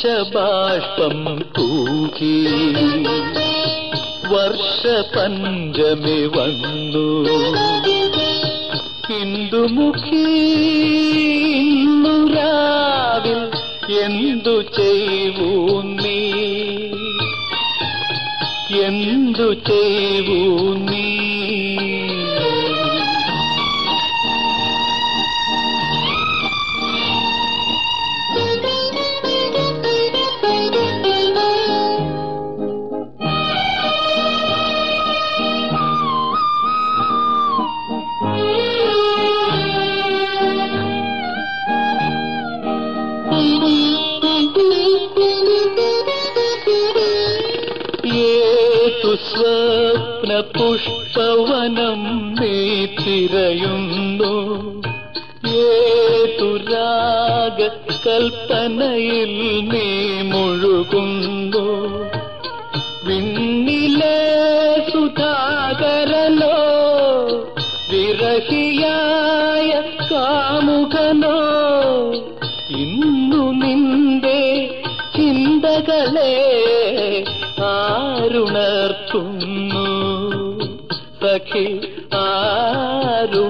ഹർഷബാഷ്പം പൂകി വർഷ പഞ്ചമി വന്നു. ഹിന്ദുമുഖി രാവിൽ എന്തു ചെയ്യൂ നീ? എന്തു ചെയ്യൂ നീ? സ്വപ്ന പുഷ്പവനം നീ തിരയുന്നു ഏതു രാഗ കൽപ്പനയിൽ നീ മുഴുകുന്നു. വിണ്ണിലെ സുധാകരനോ വിരഹിയായ കാമുകനോ ഇന്നു നിന്റെ ചിന്തകളെ ആരുണർത്തുന്നു? സഖി ആരുണർത്തുന്നു?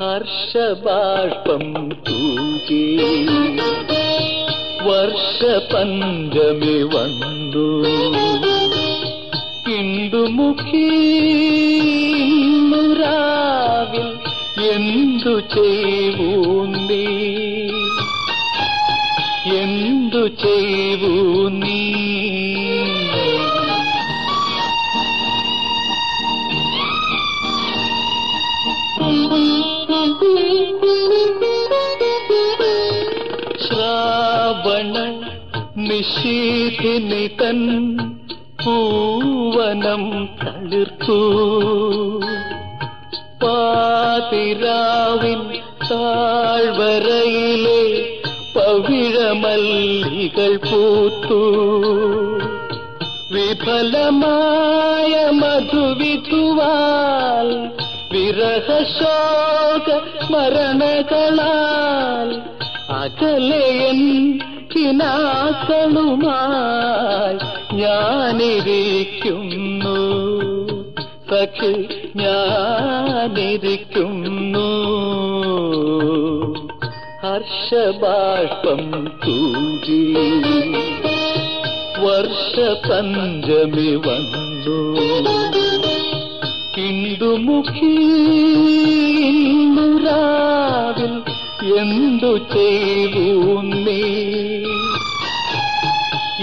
ഹർഷബാഷ്പം തൂകി വർഷ പഞ്ചമി വന്നു. ഇന്ദുമുഖി ഇന്നു രാവിൽ എന്തു ചെയ്വൂ? നീ എന്തു ചെയ്യൂ നീ? ശ്രാവണ നിശീഥിനി തൻ പൂവനം തളിർത്തു. പാതിരാവിൻ താഴ്വരയിലെ പവിഴമല്ലികൾ പൂത്തു. വിഫലമായ മധുവിധുവാൽ വിരഹശോക മരണകളാൽ അകലയൻ കിനാക്കളുമായി ഞാനിരിക്കുന്നു. പക്ഷേ ഞാനിരിക്കുന്നു. ഹർഷബാഷ്പം തൂകി. വർഷ പഞ്ചമി വന്നു. കിണ്ടുമുഖി രാവിൽ എന്തു ചെയ്തു നീ?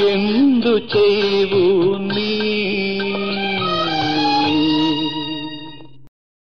എന്തു ചെയ്തു നീ?